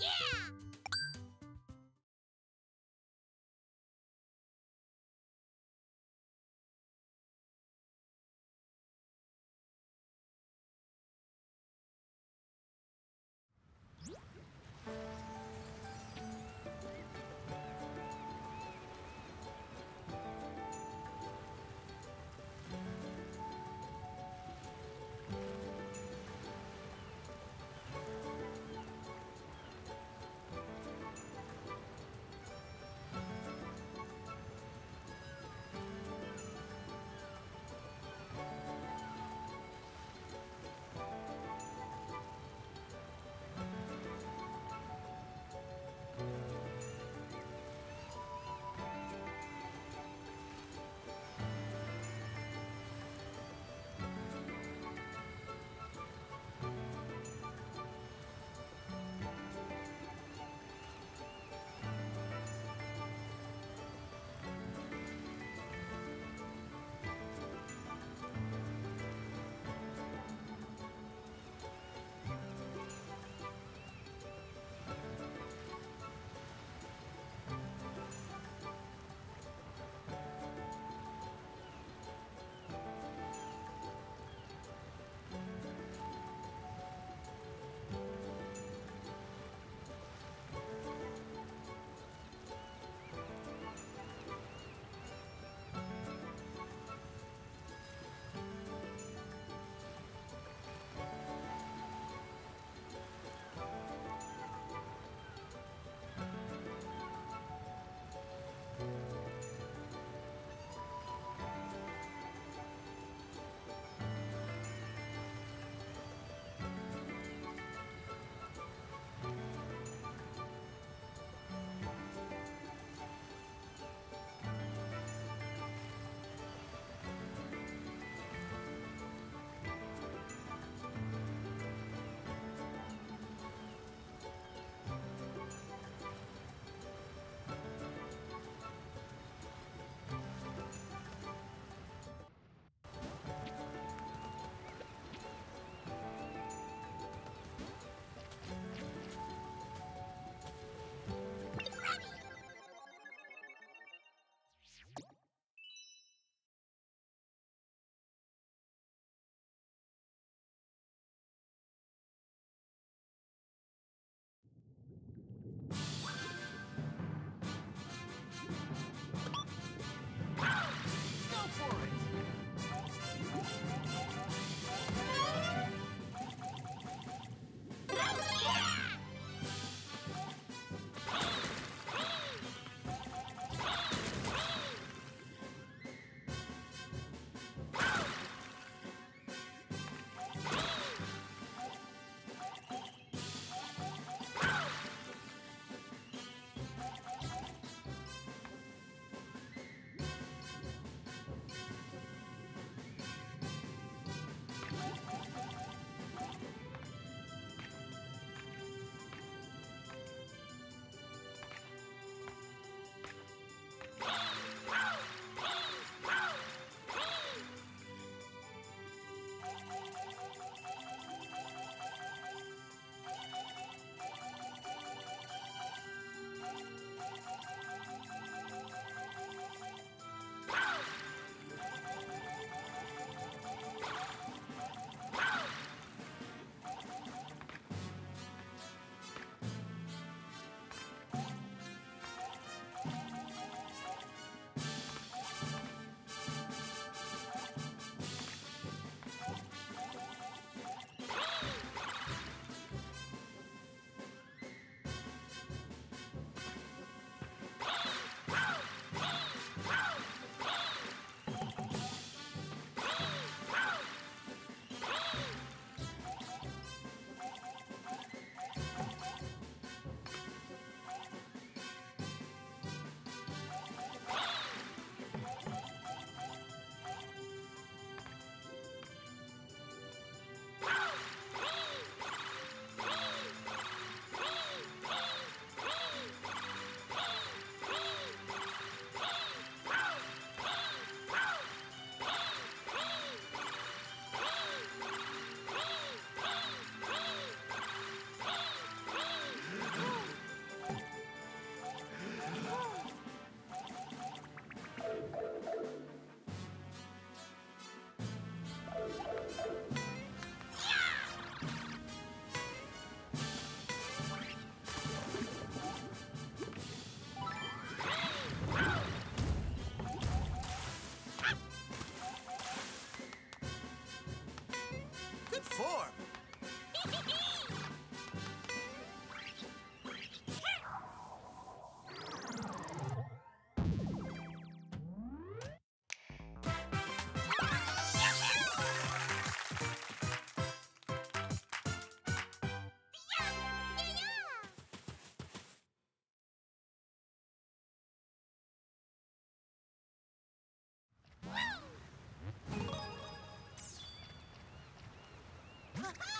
Yeah! Ha-ha!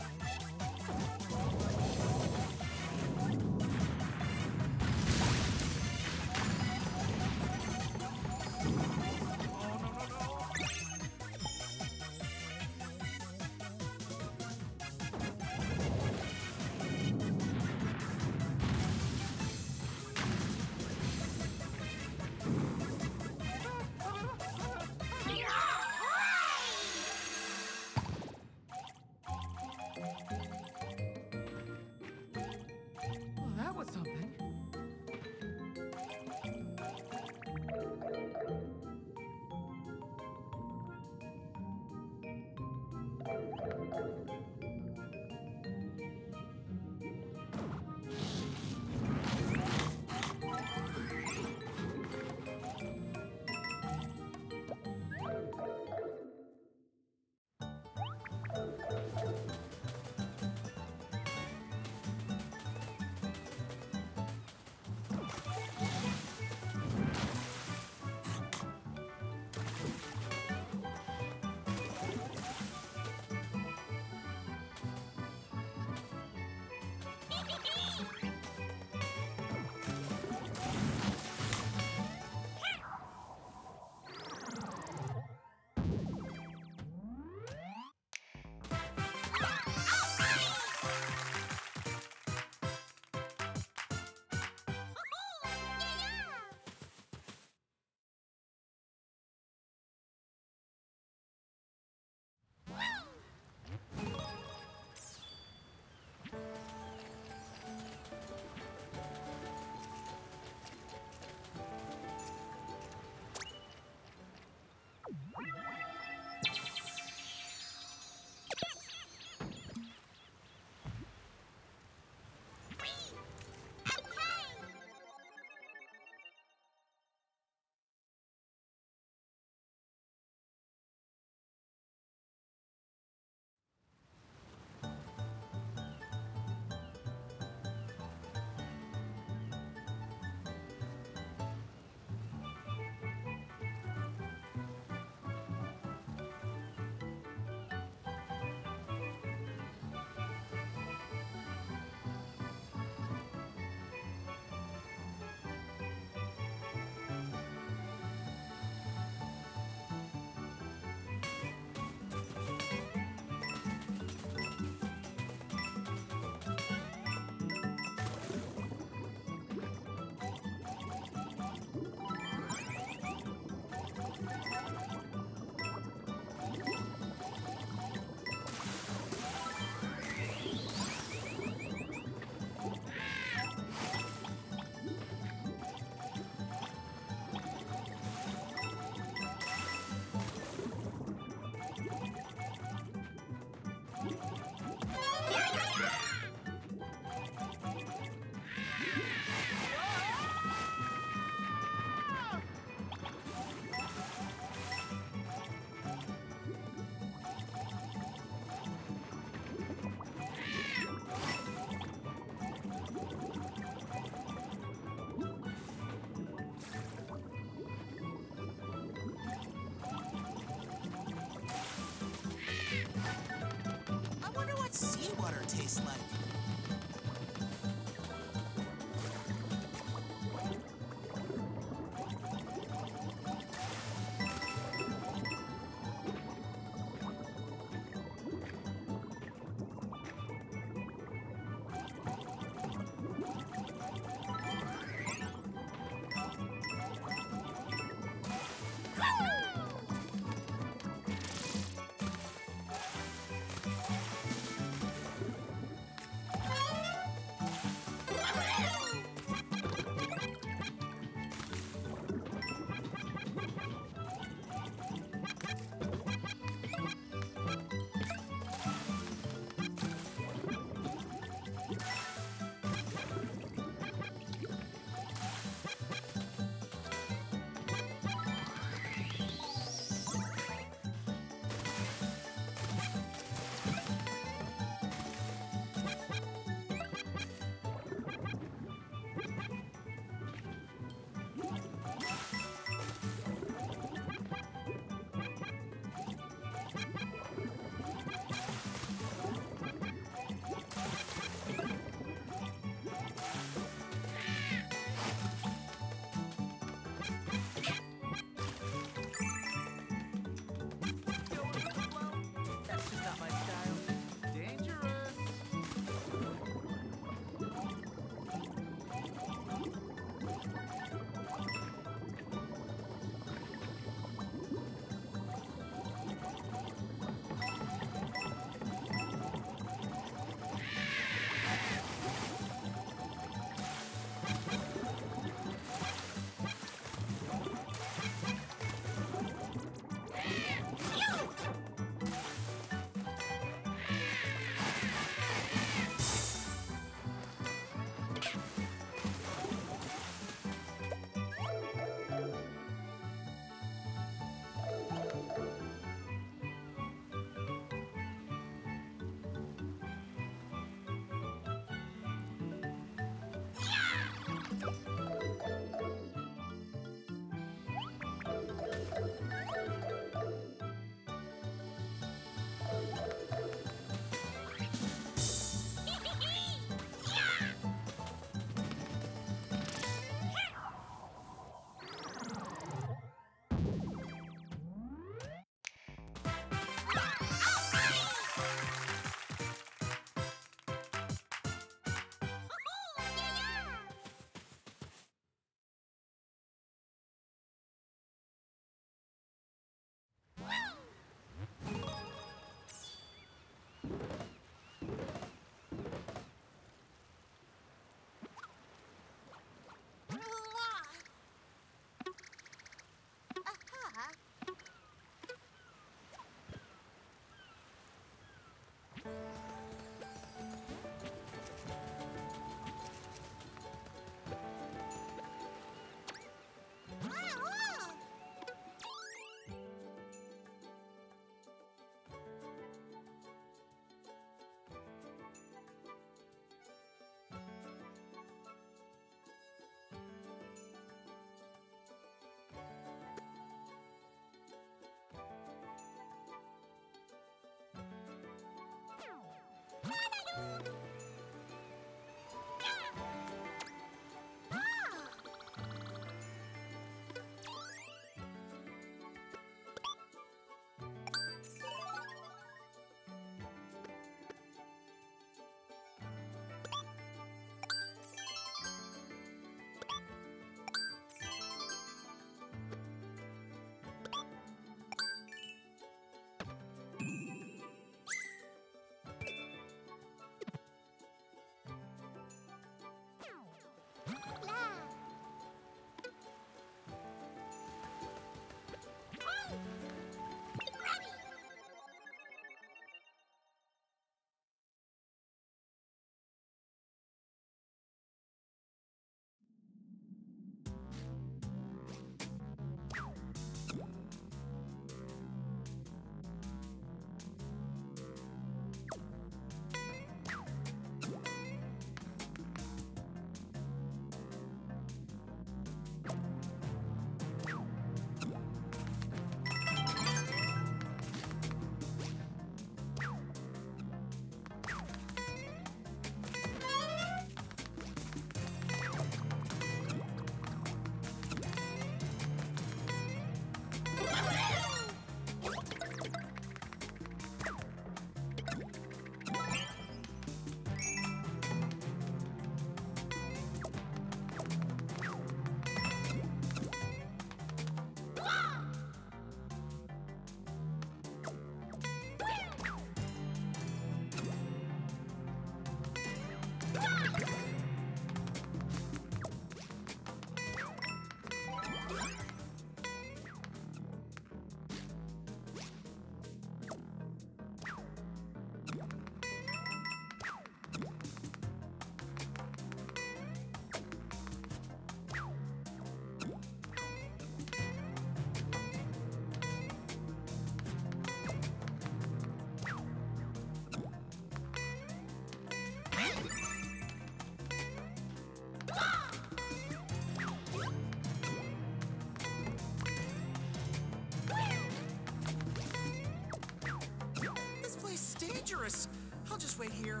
Wait here.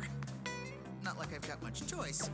Not like I've got much choice.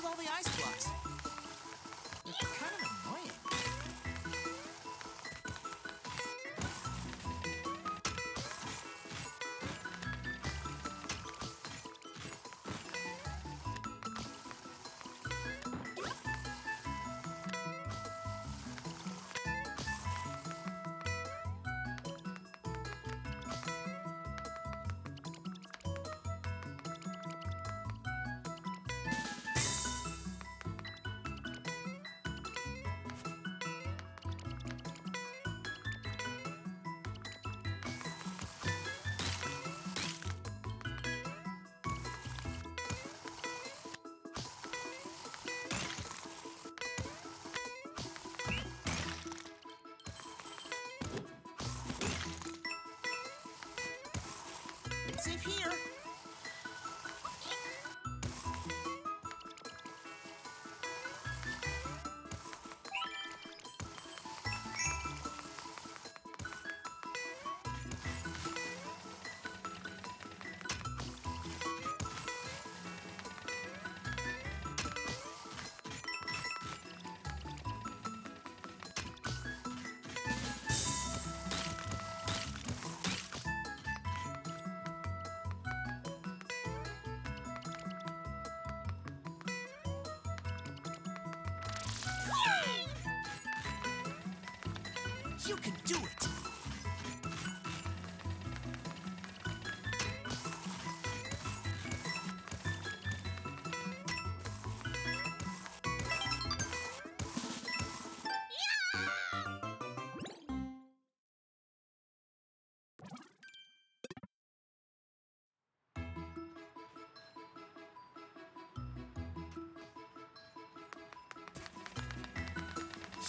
With all the ice blocks? Safe here.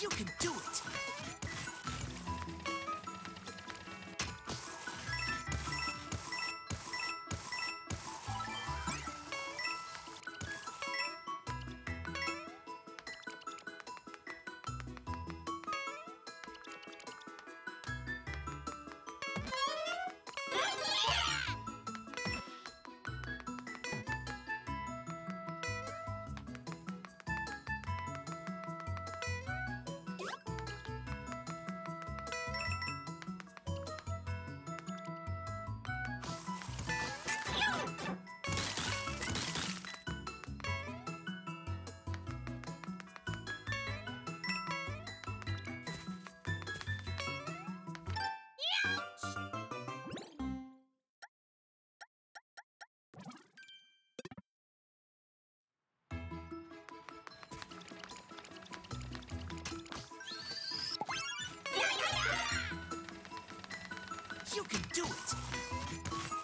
You can do it. You can do it.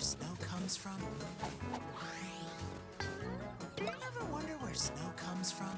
Snow comes from? Ever wonder where snow comes from?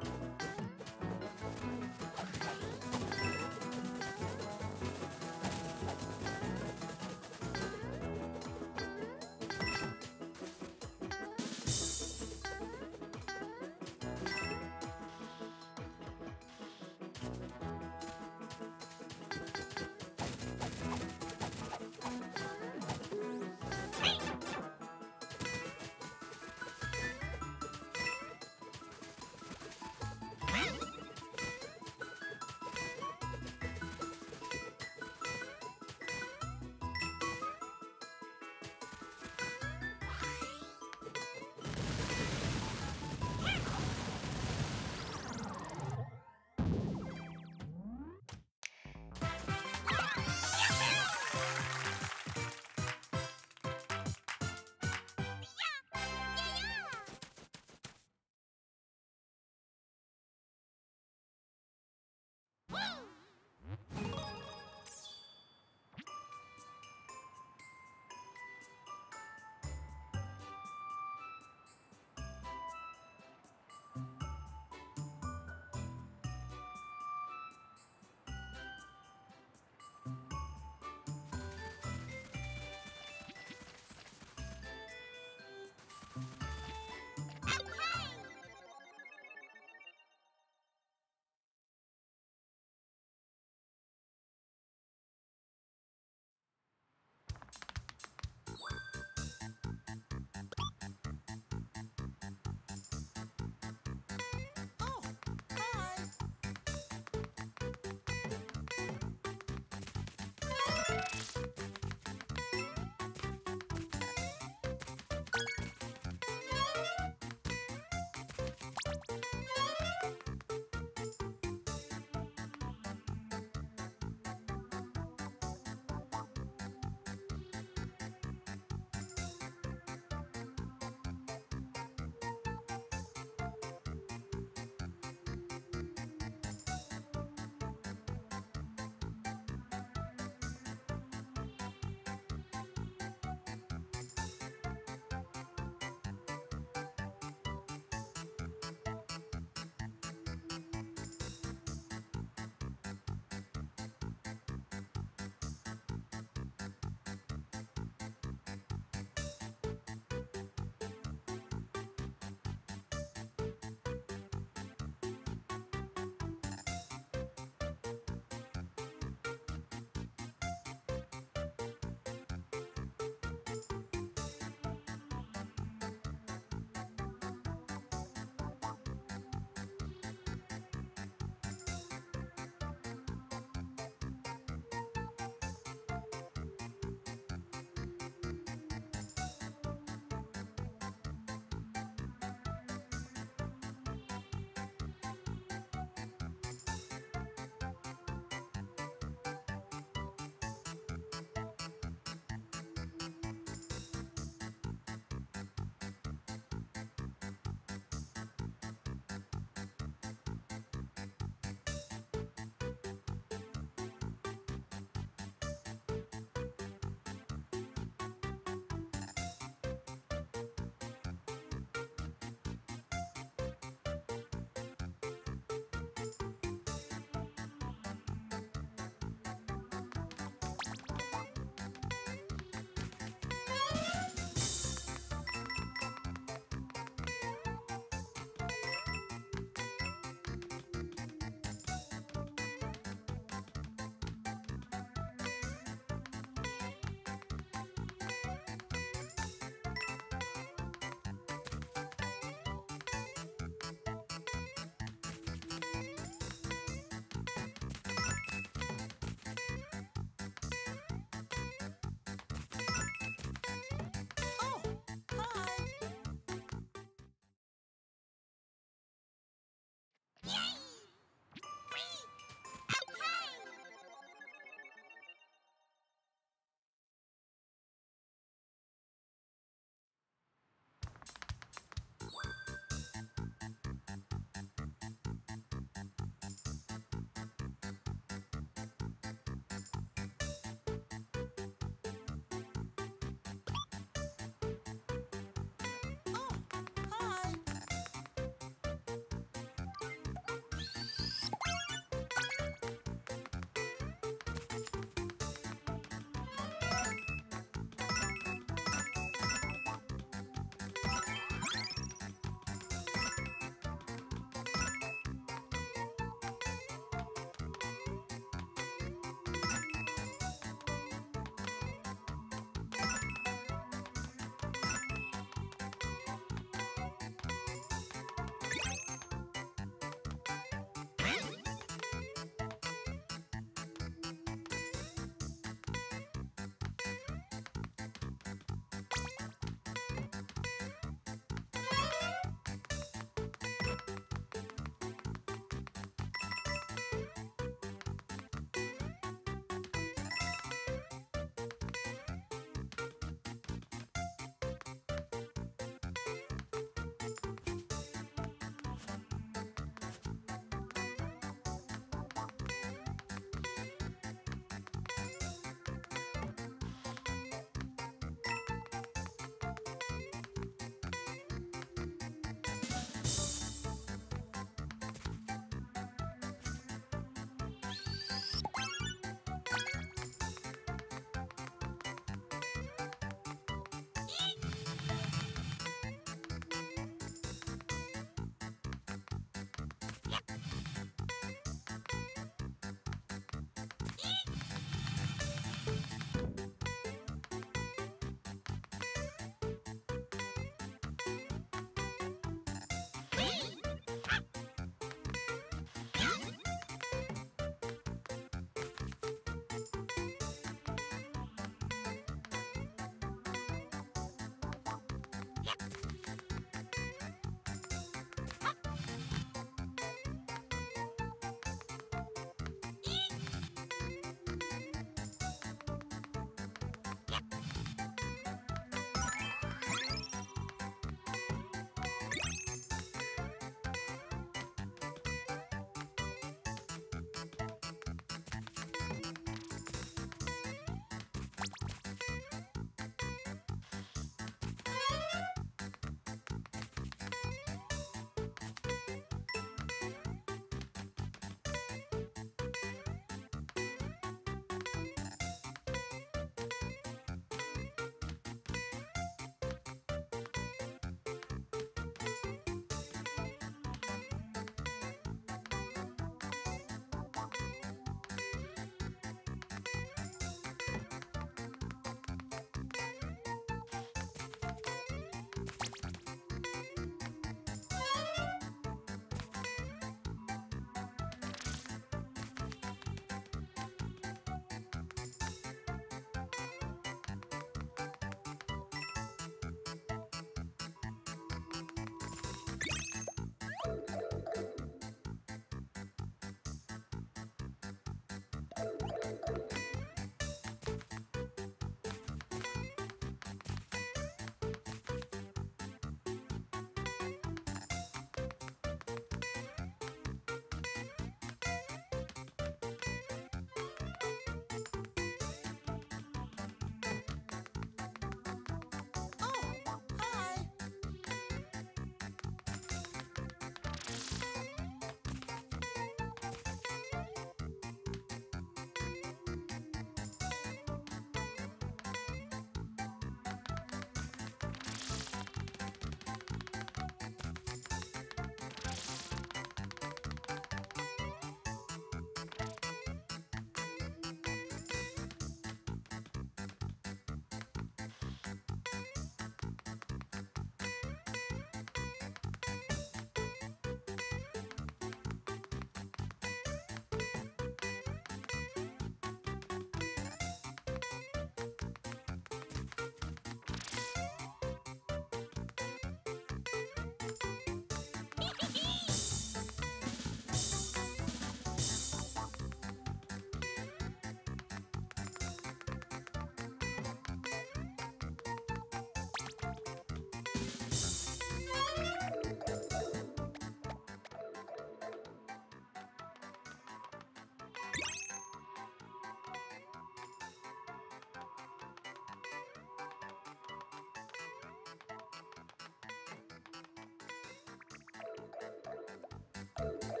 はい。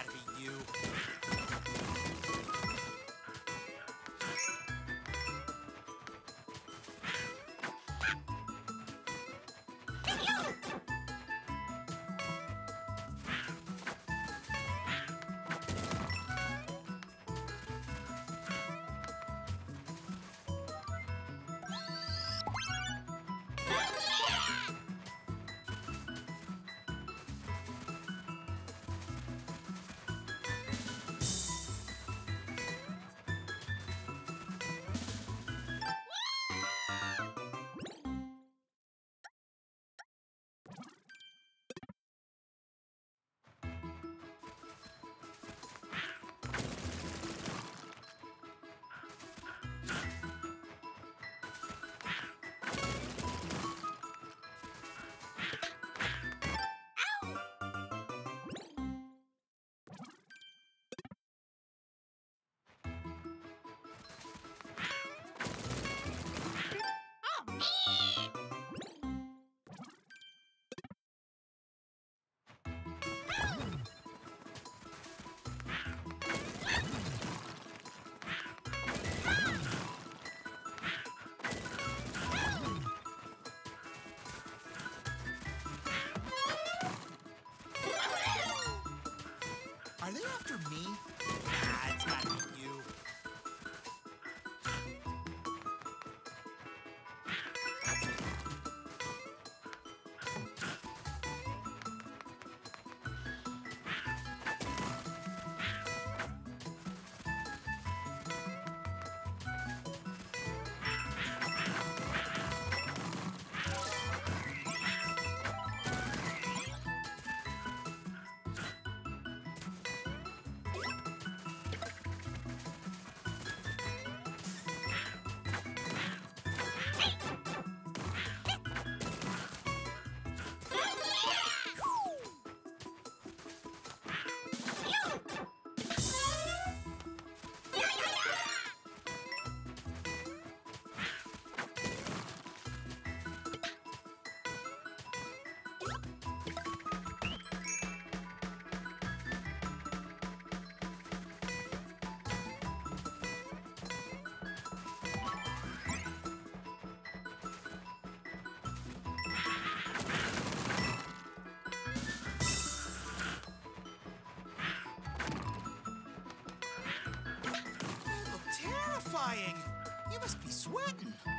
Gotta be you. Sweating.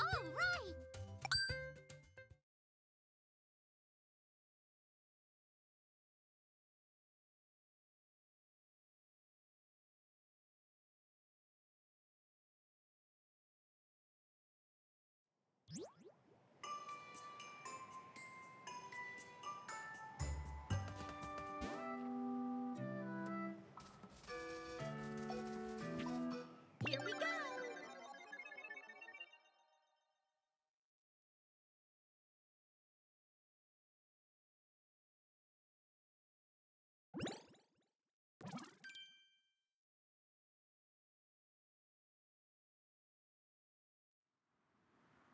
All right!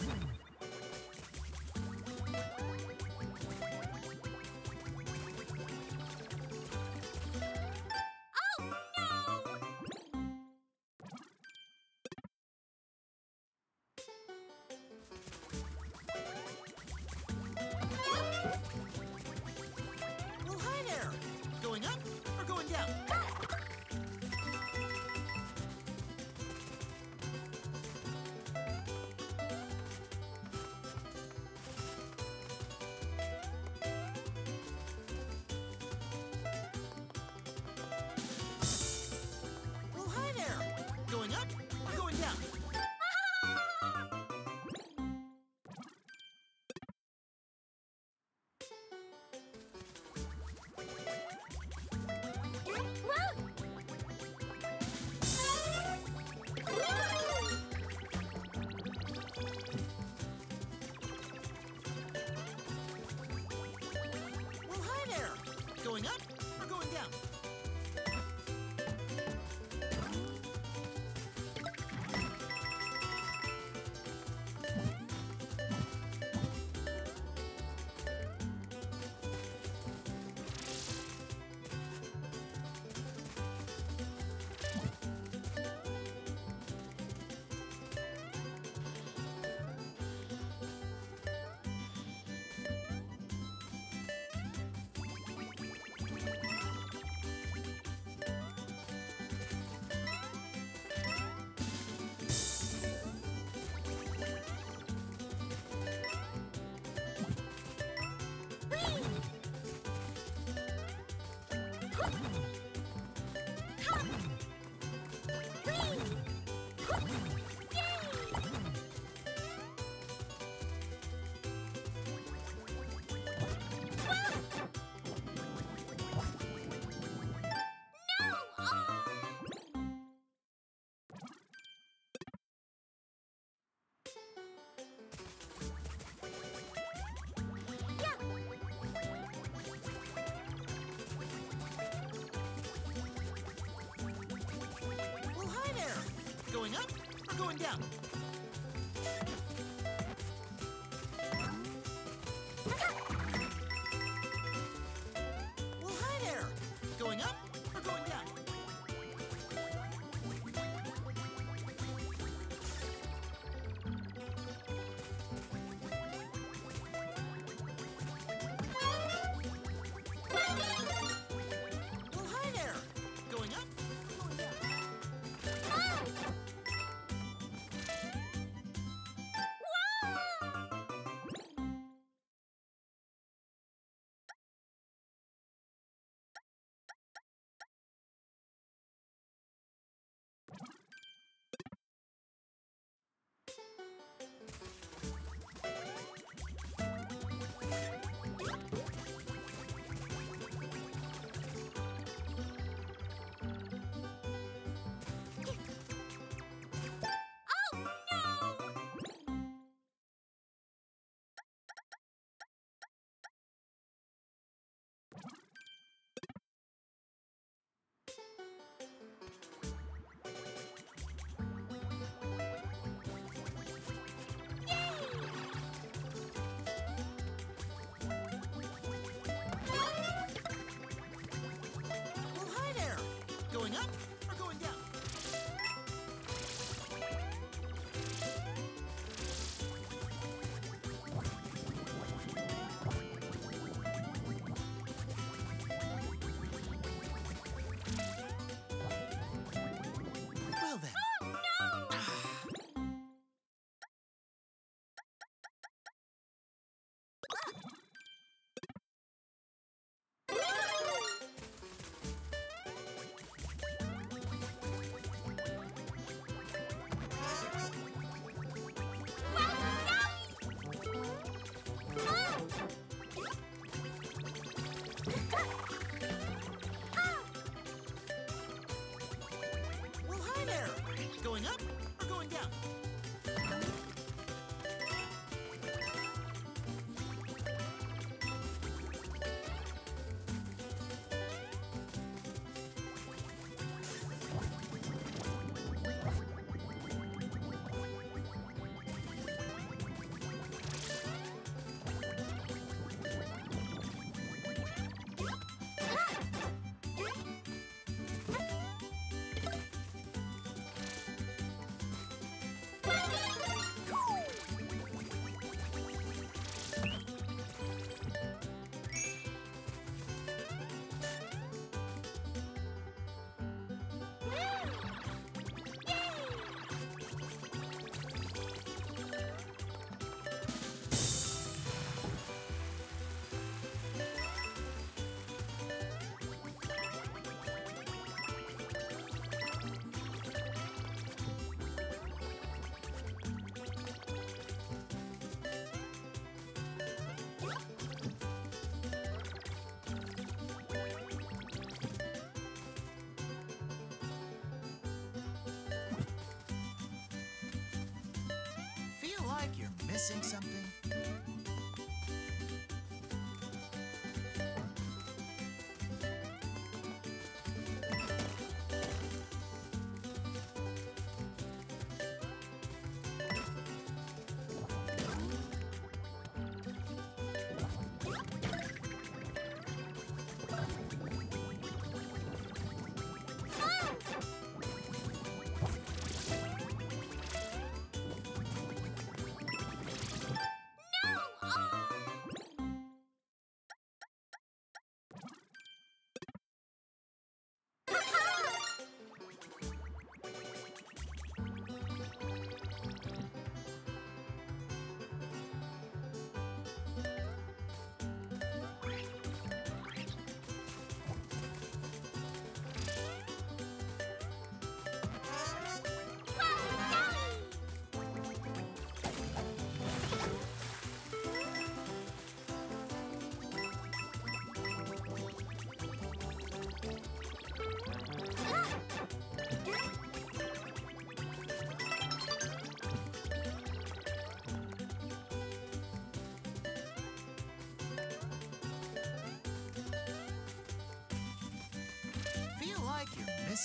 Oh, oh, going up or going down? going up or going down? sing something.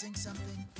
missing something?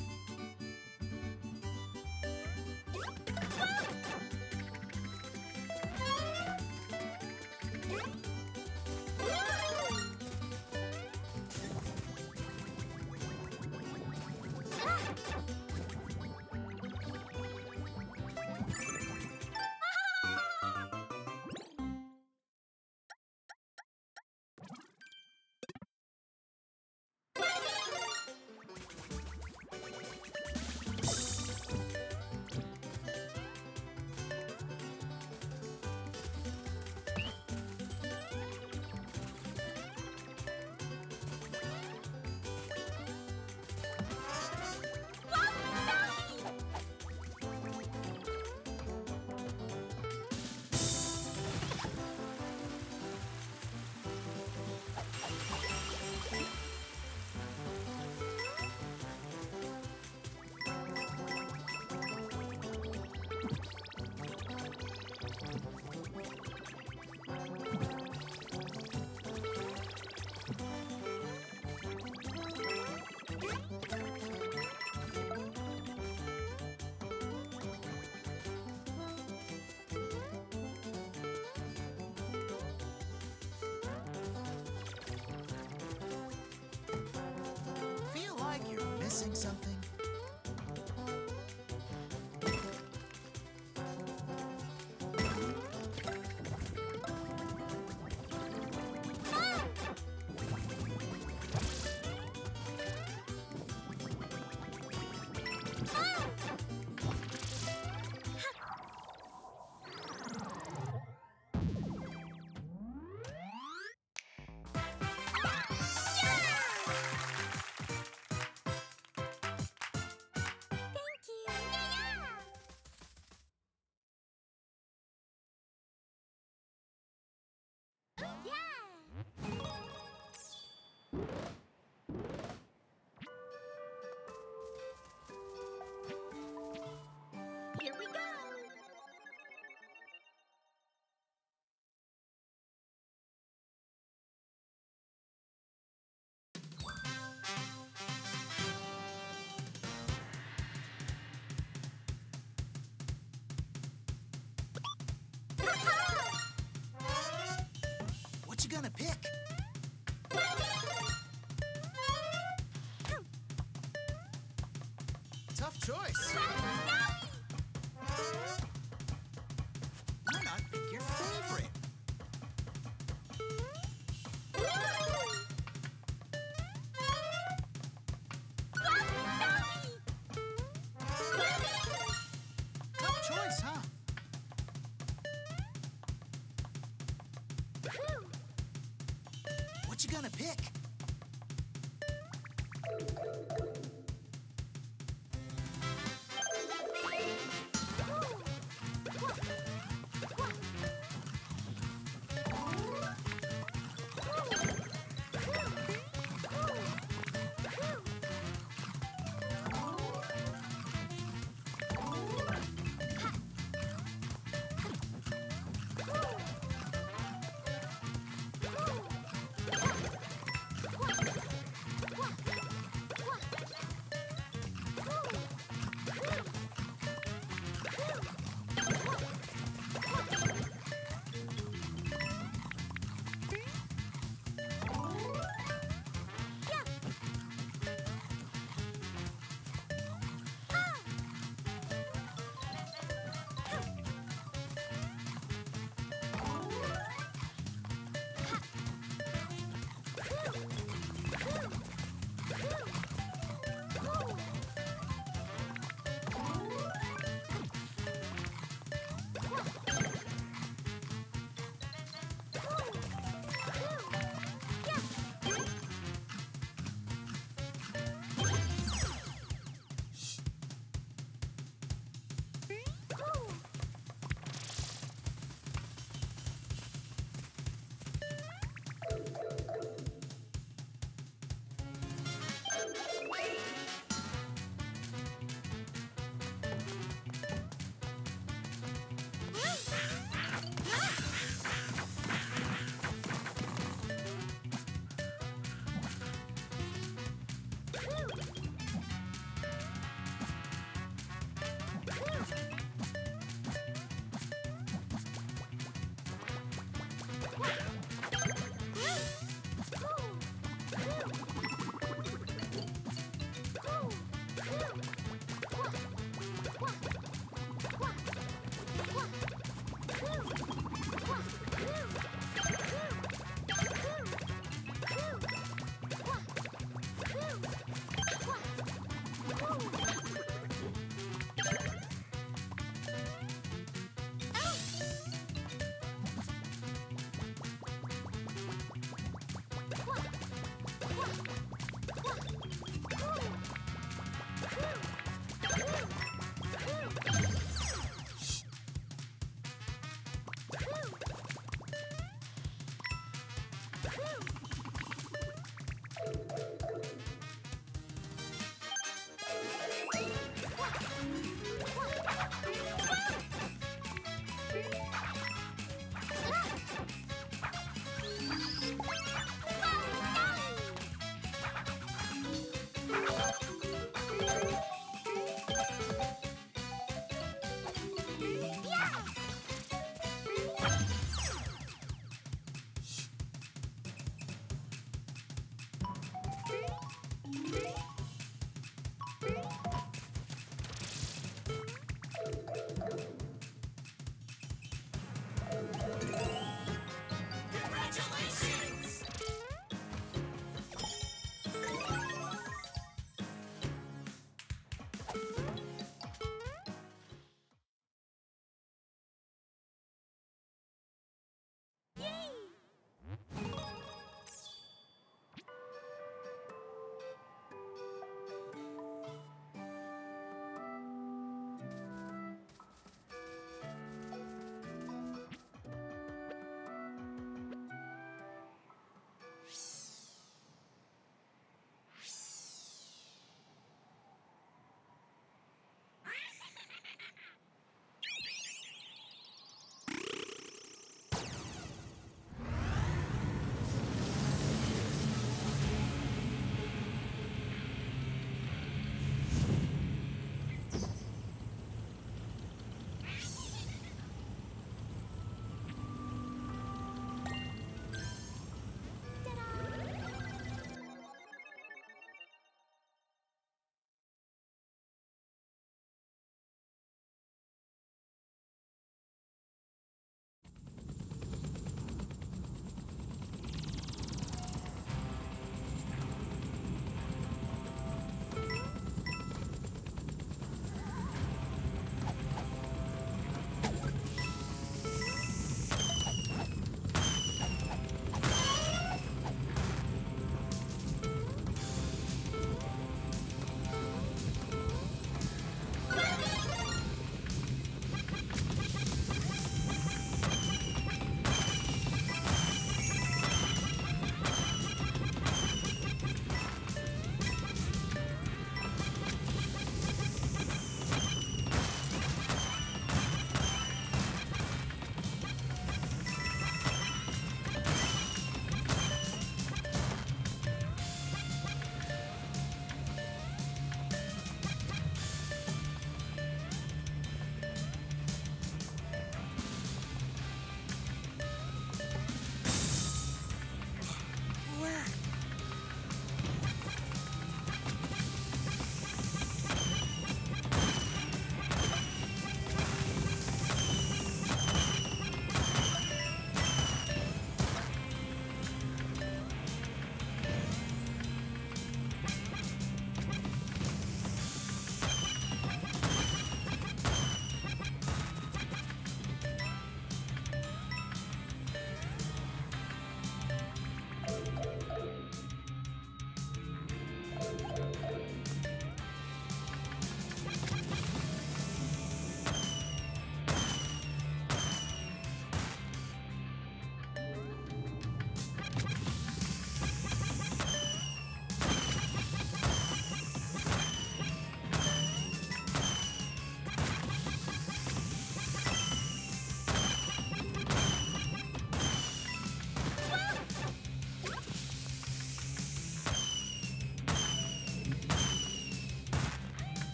Here we go! pick. Hmm. Tough choice. gonna pick?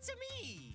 It's me.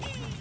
Hee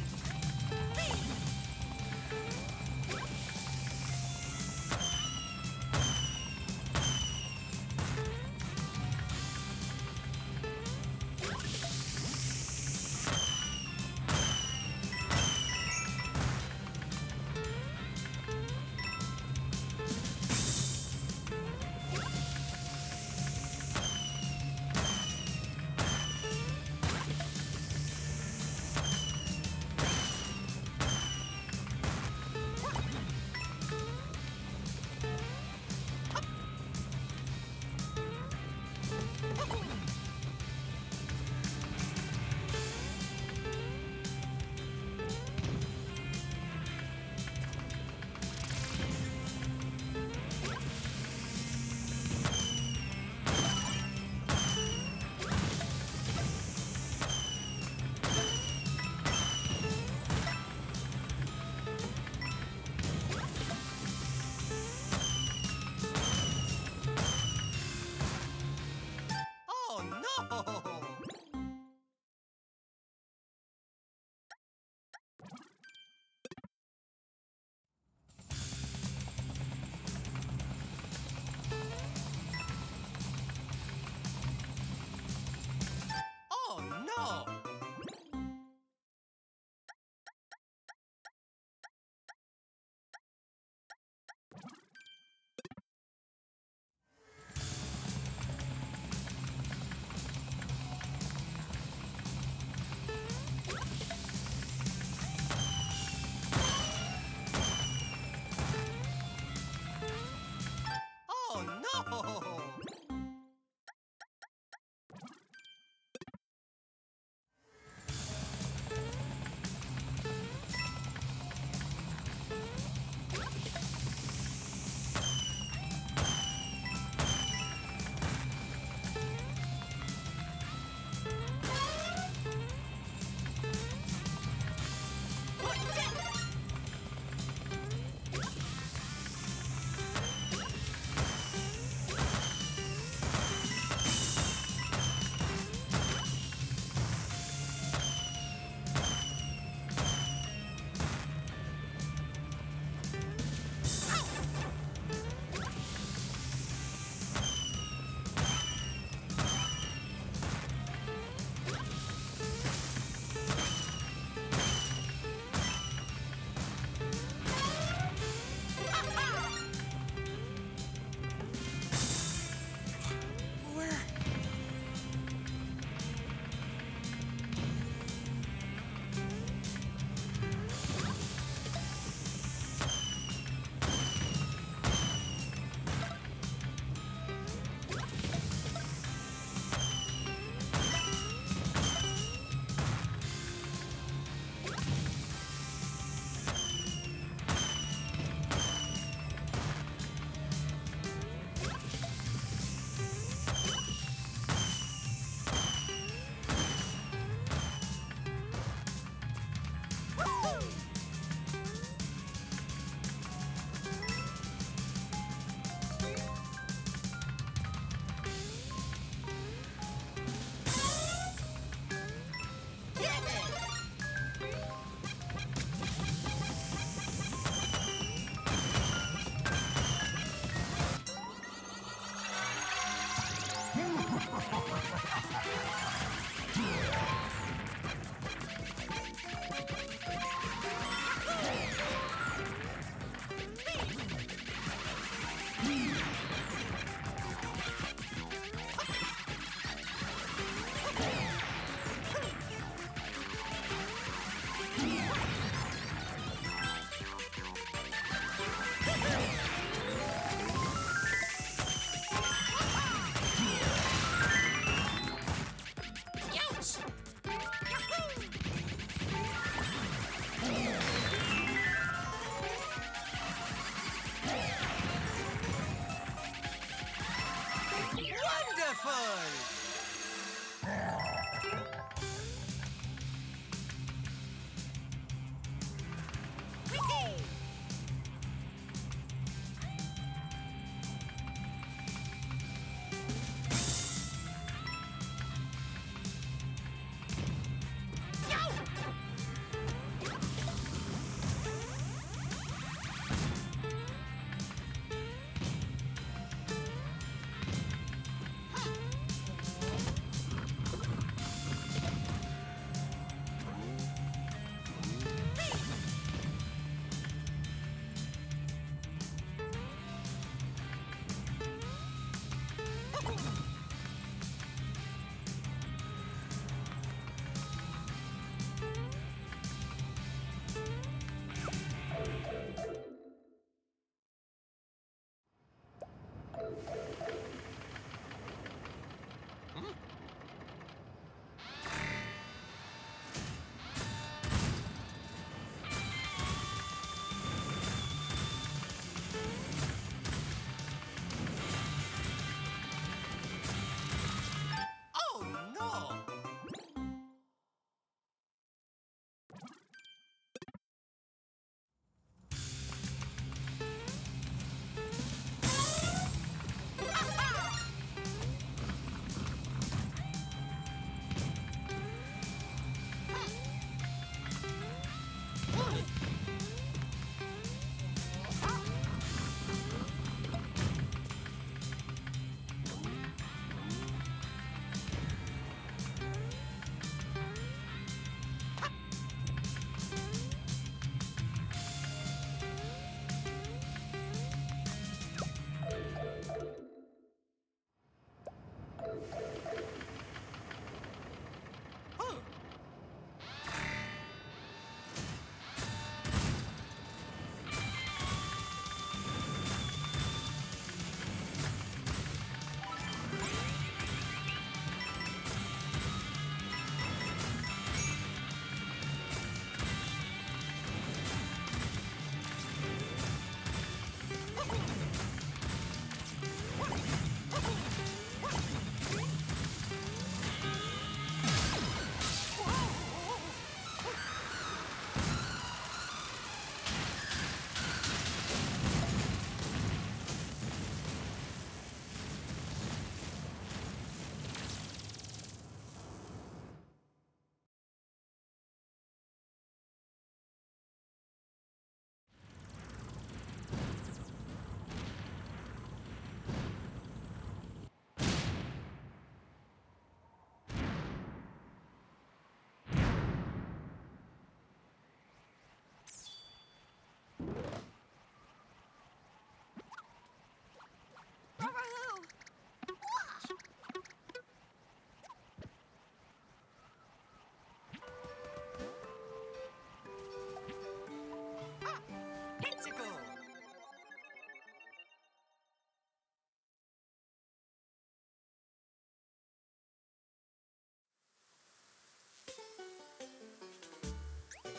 Thank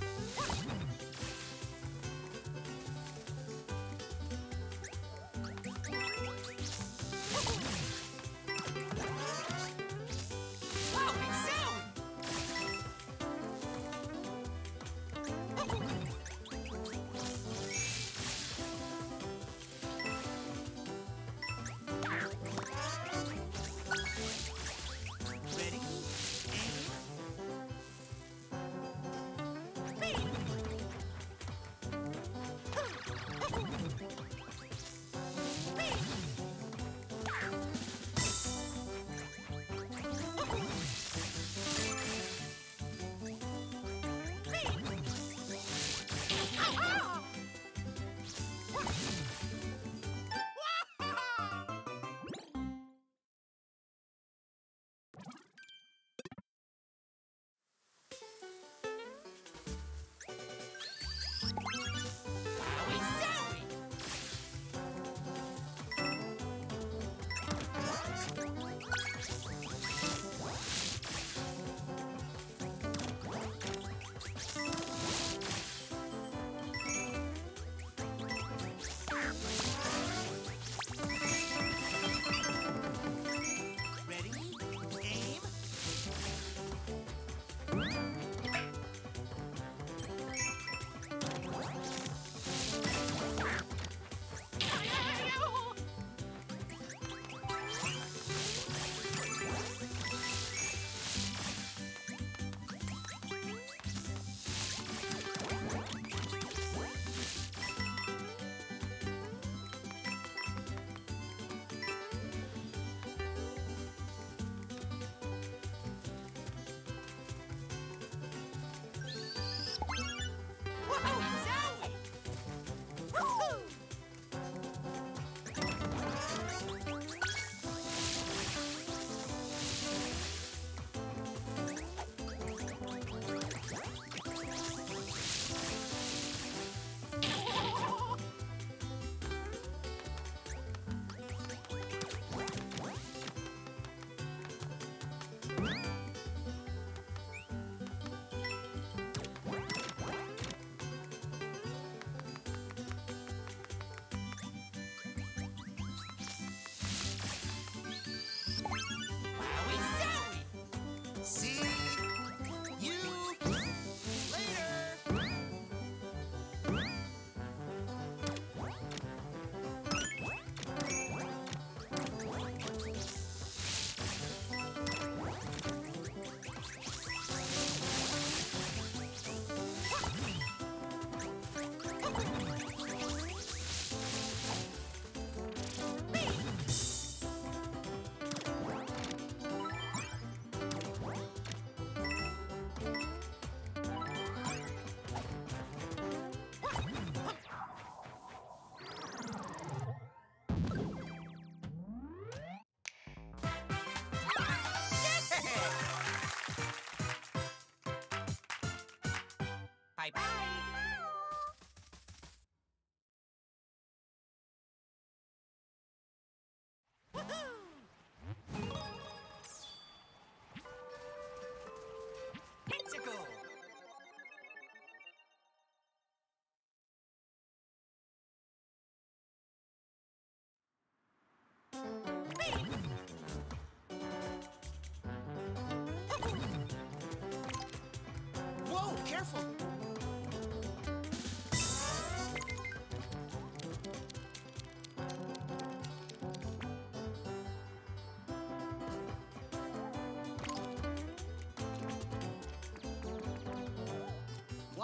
you. 何?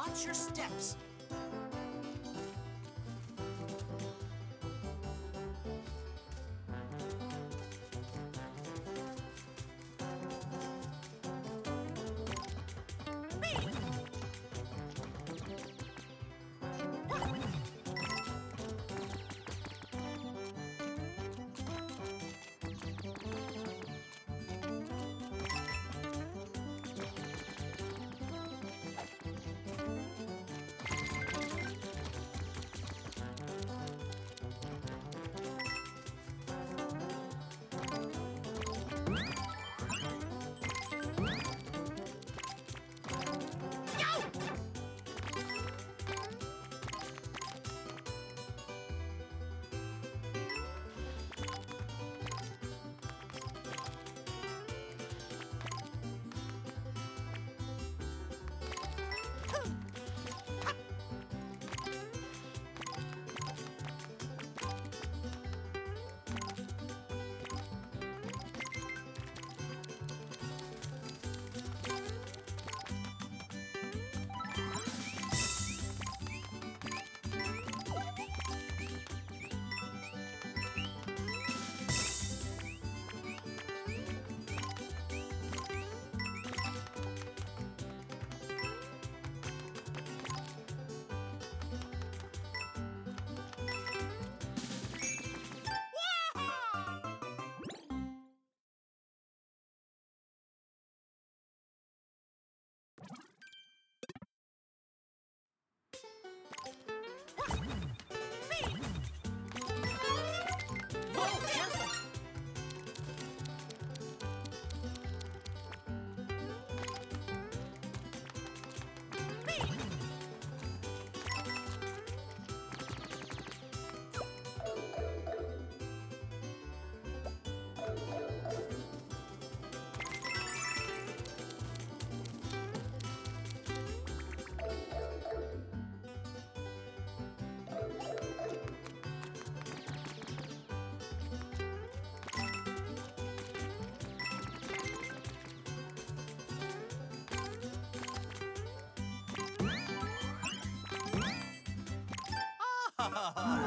Watch your steps. Whoa, Hello.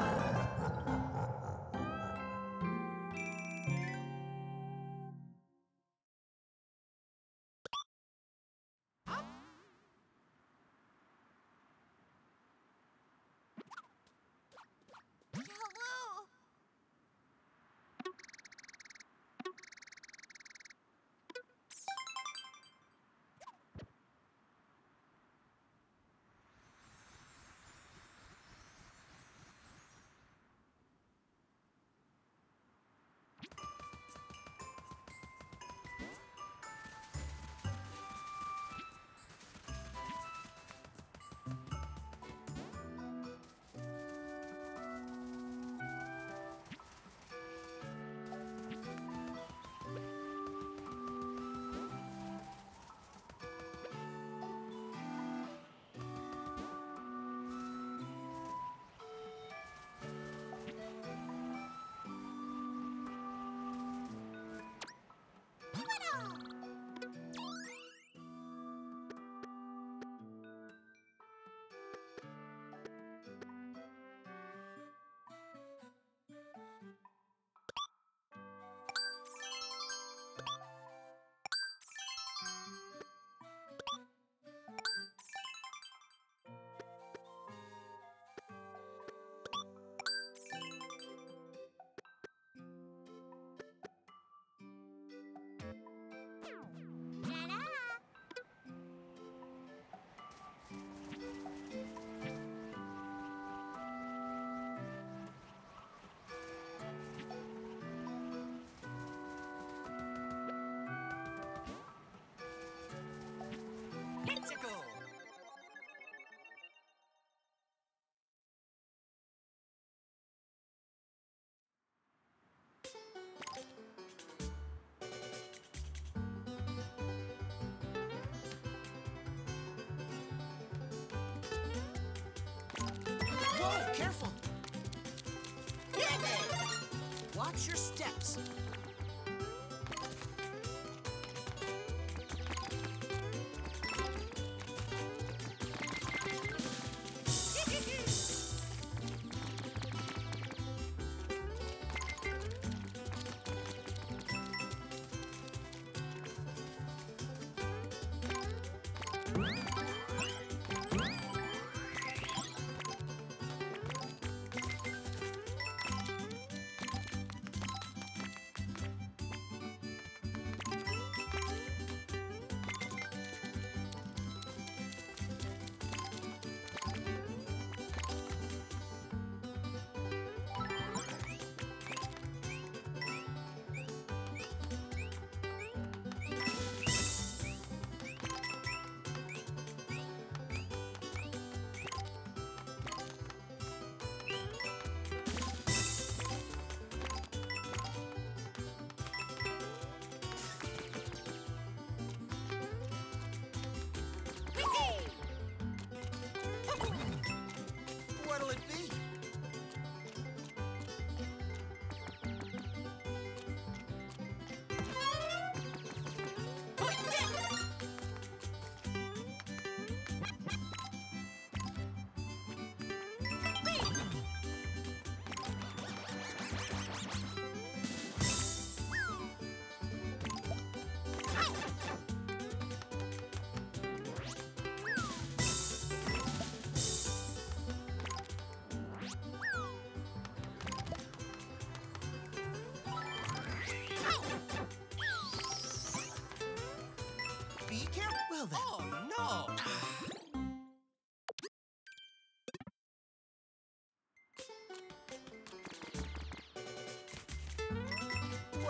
Watch your steps.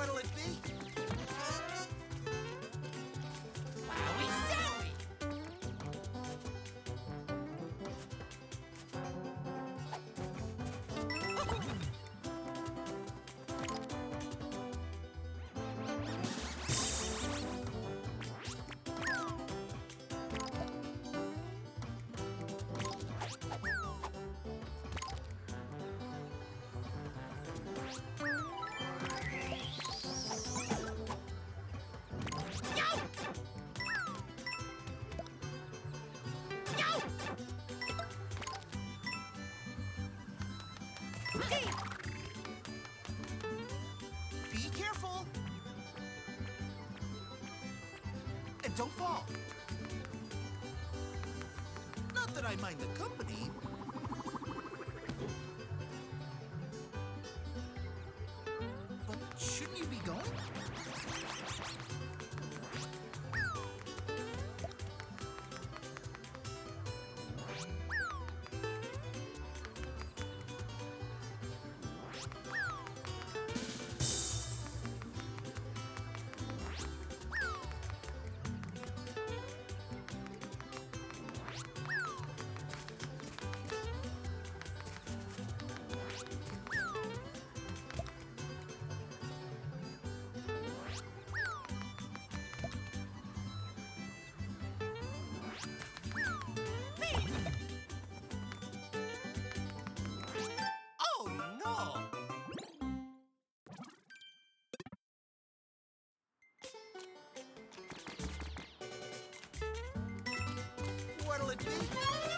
What'll it be? Be careful. And don't fall. Not that I mind the company. What'll it be?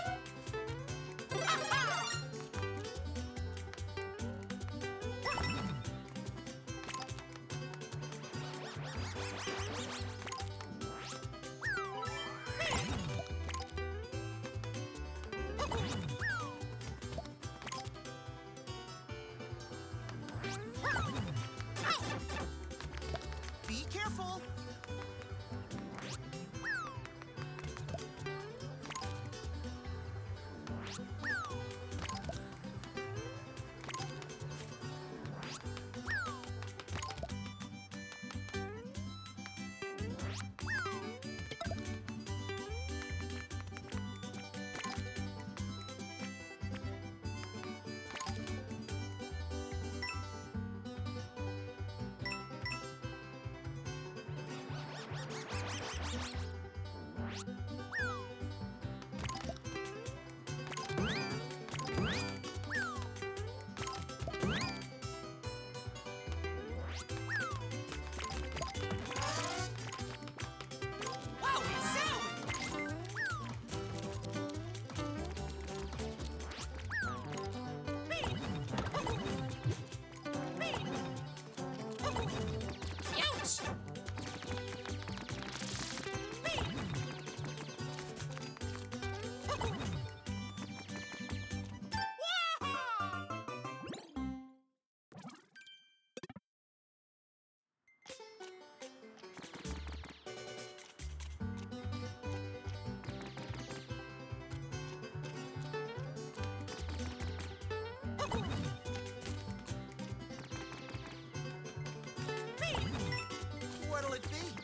What'll it be?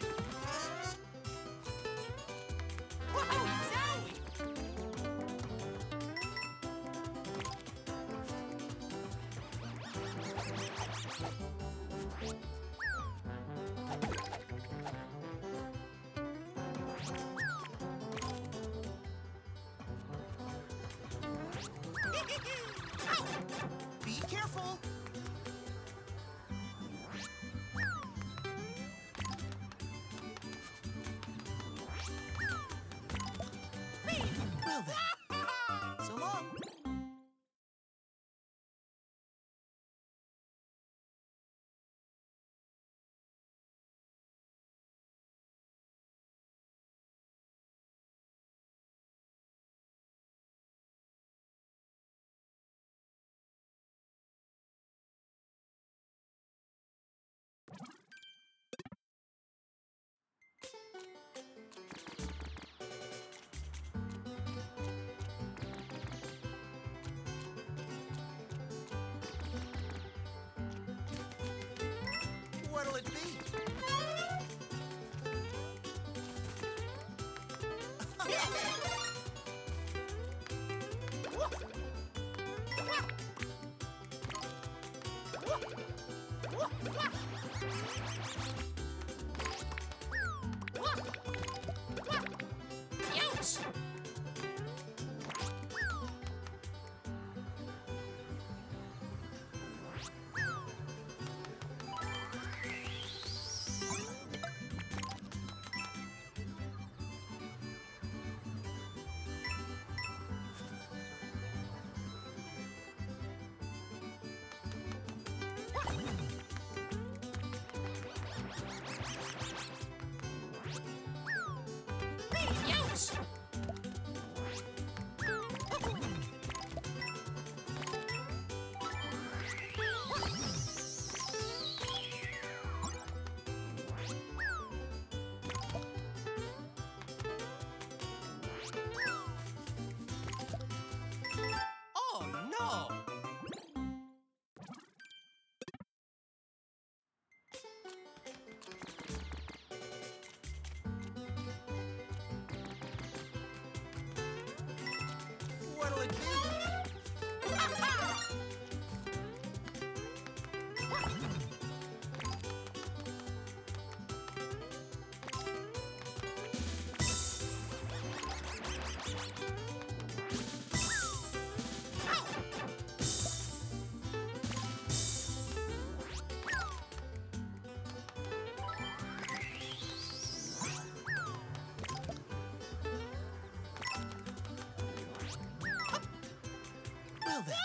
What'll it be? What'll it be? Well then.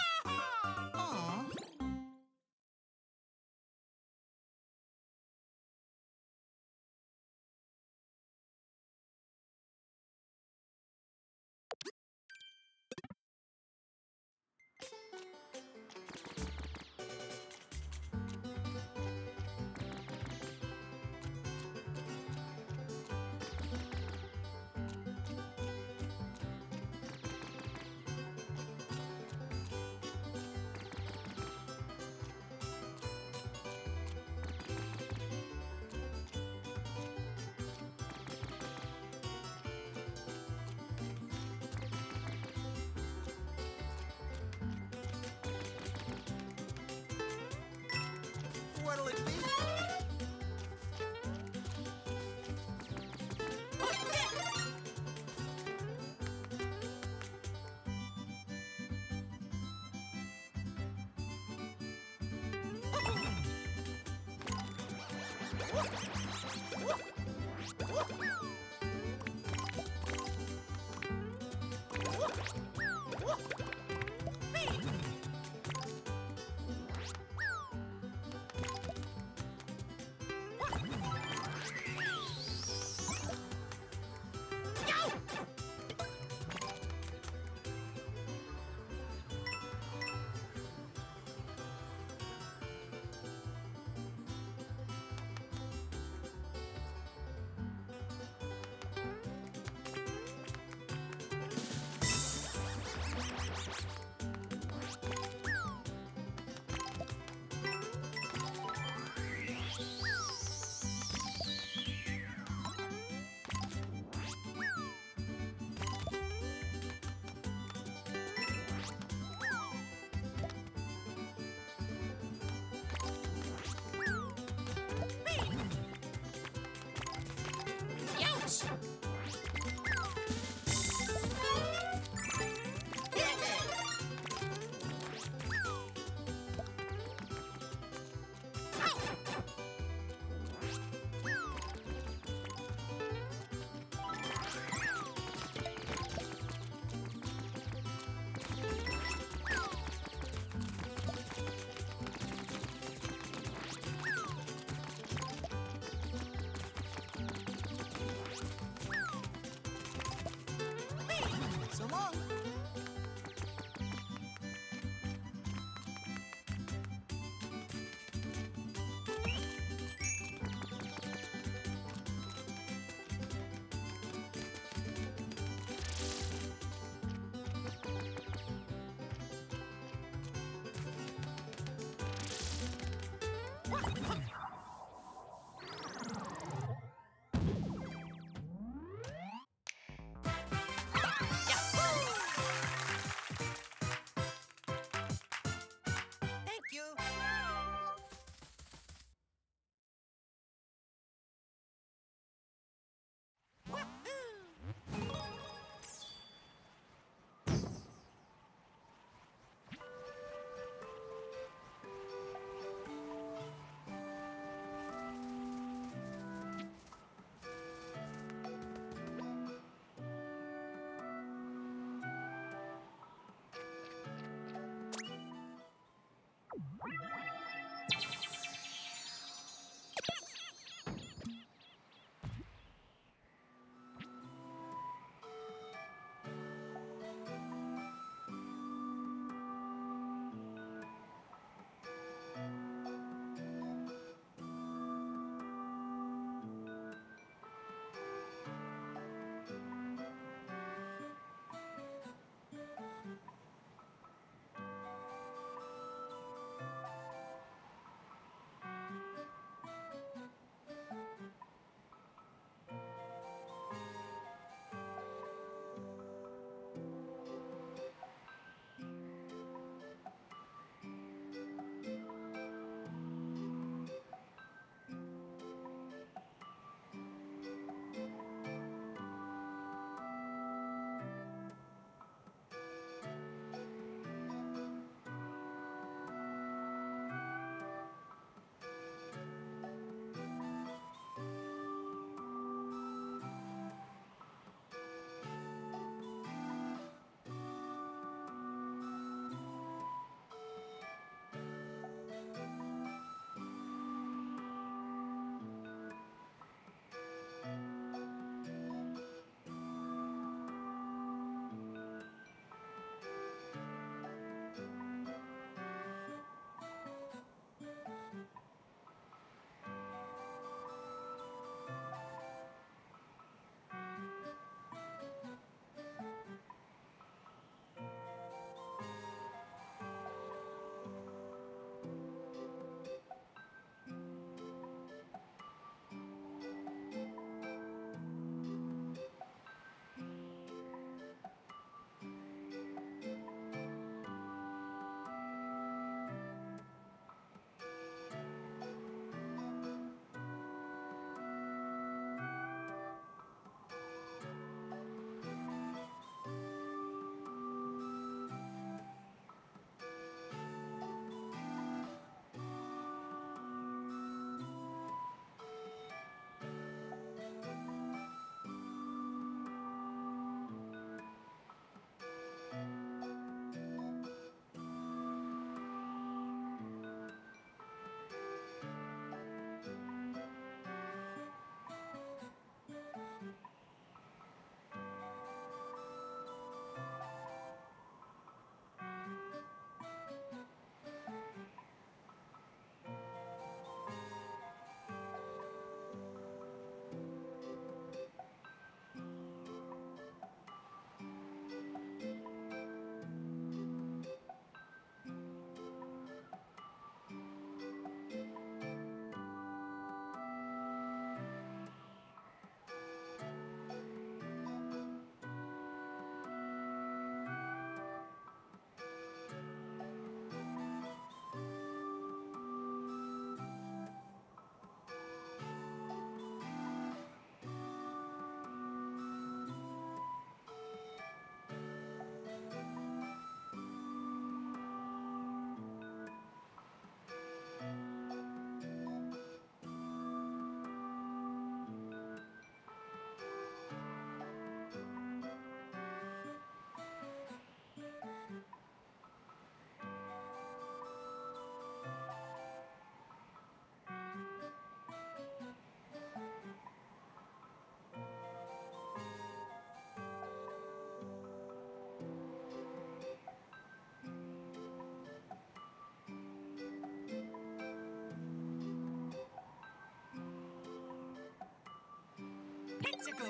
Go!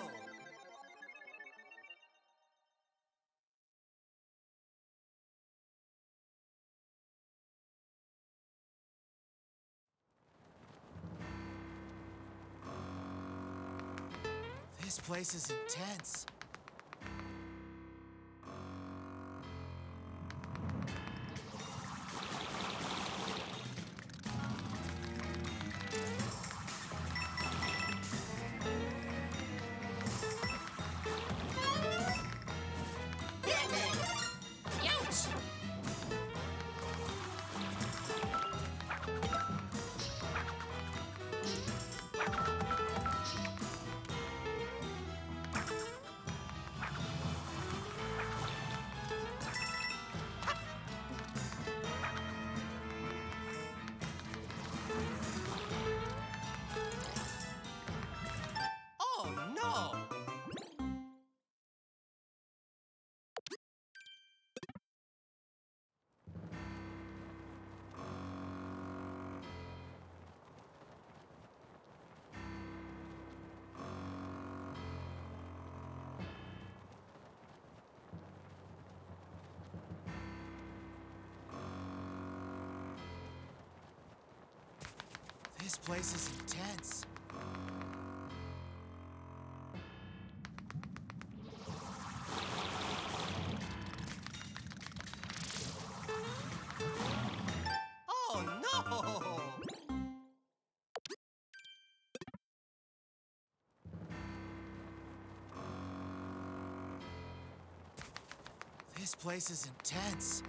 This place is intense. Place is intense. Oh no! This place is intense.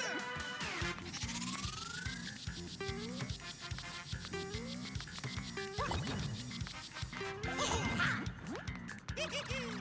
Hee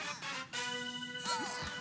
Oh.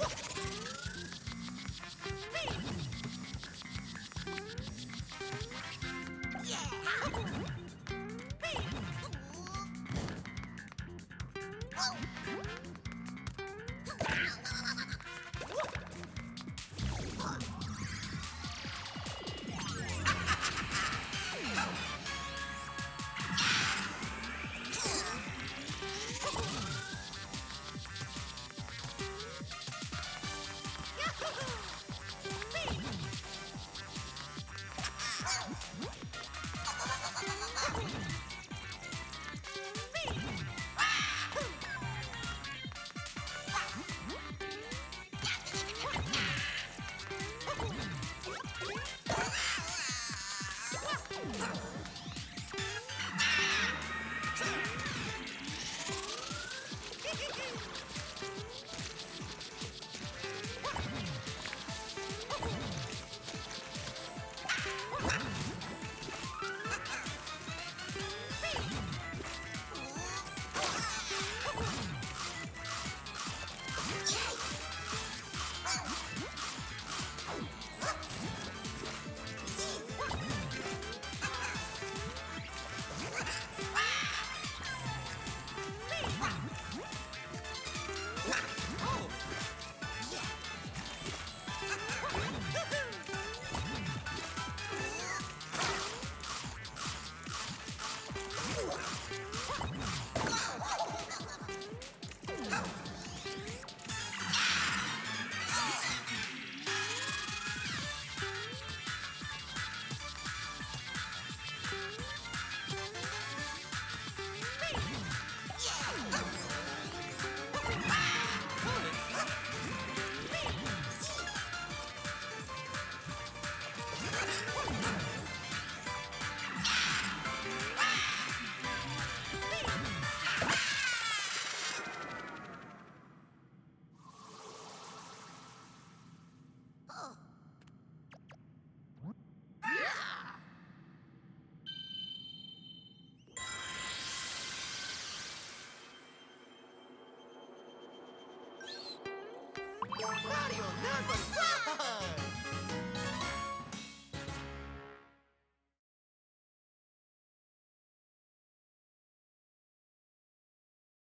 Whoa. Mario, but